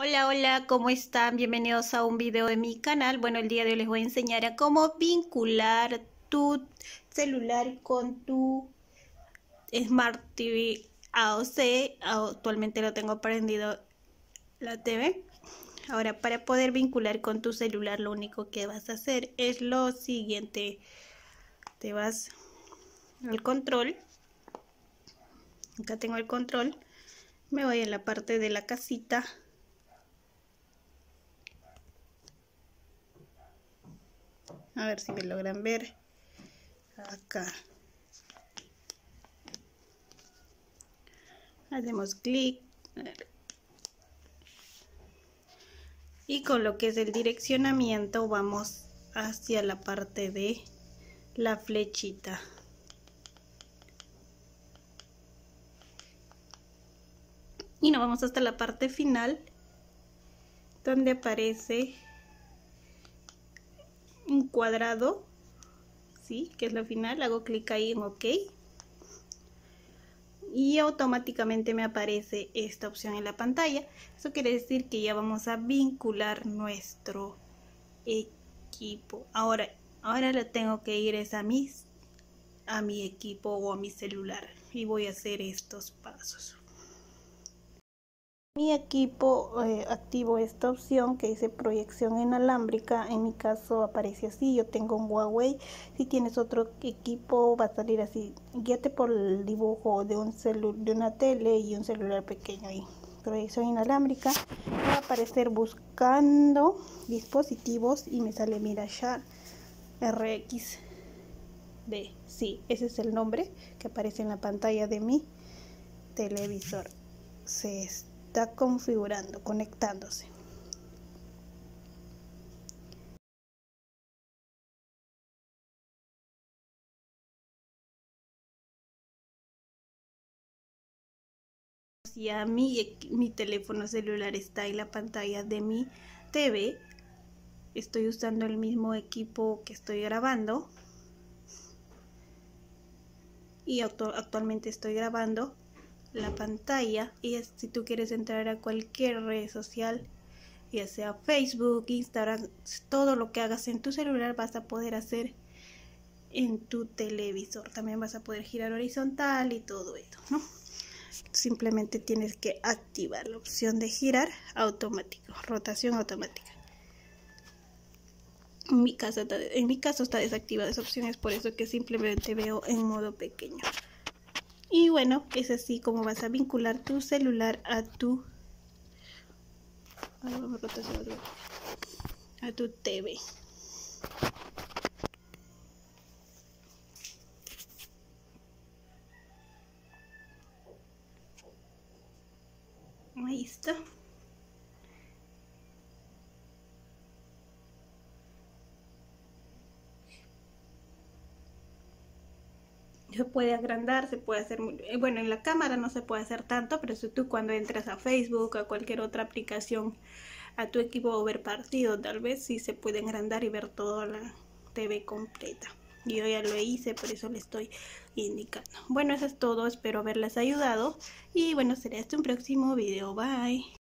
Hola, hola, ¿cómo están? Bienvenidos a un video de mi canal. Bueno, el día de hoy les voy a enseñar a cómo vincular tu celular con tu Smart TV AOC. Actualmente lo tengo prendido la TV. Ahora, para poder vincular con tu celular, lo único que vas a hacer es lo siguiente. Te vas al control. Acá tengo el control. Me voy a la parte de la casita a ver si me logran ver. Acá. Hacemos clic. Y con lo que es el direccionamiento vamos hacia la parte de la flechita. Y nos vamos hasta la parte final donde aparece un cuadrado, ¿sí? Que es lo final, hago clic ahí en OK. Y automáticamente me aparece esta opción en la pantalla. Eso quiere decir que ya vamos a vincular nuestro equipo. Ahora, ahora le tengo que ir a, mis, a mi equipo o a mi celular. Y voy a hacer estos pasos mi equipo eh, activo esta opción que dice proyección inalámbrica. En mi caso aparece así yo tengo un Huawei. Si tienes otro equipo va a salir así. Guíate por el dibujo de un de una tele y un celular pequeño ahí. Proyección inalámbrica. Va a aparecer buscando dispositivos y me sale Mirashar RX de sí ese es el nombre que aparece en la pantalla de mi televisor. Se está configurando, conectándose. Ya mi, mi teléfono celular está en la pantalla de mi TV. Estoy usando el mismo equipo que estoy grabando. Y actualmente estoy grabando la pantalla y si tú quieres entrar a cualquier red social ya sea Facebook, Instagram, todo lo que hagas en tu celular vas a poder hacer en tu televisor. También vas a poder girar horizontal y todo esto, ¿no? Simplemente tienes que activar la opción de girar automático, rotación automática. En mi en mi caso está desactivada esa opción, es por eso que simplemente veo en modo pequeño. Y bueno, es así como vas a vincular tu celular a tu a tu TV. Ahí está. Se puede agrandar, se puede hacer, eh, bueno, en la cámara no se puede hacer tanto, pero si tú cuando entras a Facebook, a cualquier otra aplicación, a tu equipo o ver partido, tal vez sí se puede agrandar y ver toda la TV completa. Yo ya lo hice, por eso le estoy indicando. Bueno, eso es todo, espero haberles ayudado y bueno, será este un próximo video. Bye.